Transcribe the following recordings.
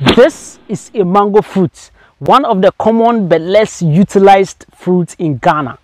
This is a mango fruit, one of the common but less utilized fruits in Ghana.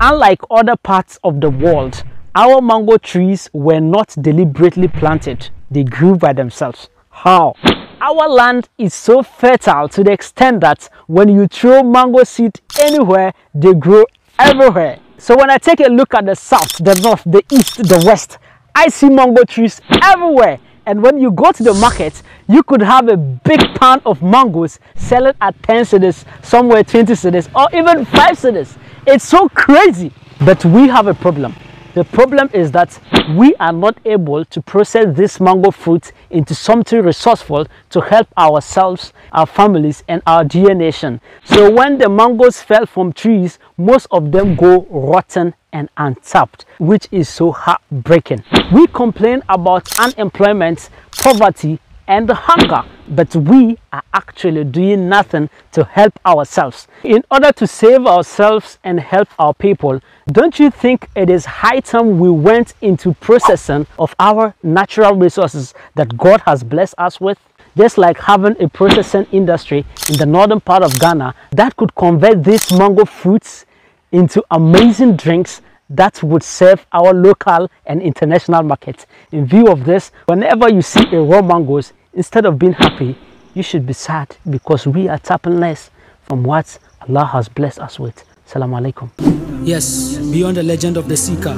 Unlike other parts of the world, our mango trees were not deliberately planted, they grew by themselves. How? Our land is so fertile to the extent that when you throw mango seed anywhere, they grow everywhere. So when I take a look at the south, the north, the east, the west, I see mango trees everywhere. And when you go to the market, you could have a big pound of mangoes selling at 10 cedis, somewhere 20 cedis, or even 5 cedis. It's so crazy. But we have a problem. The problem is that we are not able to process this mango fruit into something resourceful to help ourselves, our families, and our dear nation. So when the mangoes fell from trees, most of them go rotten and untapped, which is so heartbreaking. We complain about unemployment, poverty, and hunger, but we are actually doing nothing to help ourselves. In order to save ourselves and help our people, don't you think it is high time we went into processing of our natural resources that God has blessed us with? Just like having a processing industry in the northern part of Ghana that could convert these mango fruits into amazing drinks that would serve our local and international markets. In view of this, whenever you see a raw mangoes, instead of being happy, you should be sad because we are tapping less from what Allah has blessed us with. Salam alaikum. Yes, beyond the legend of the seeker,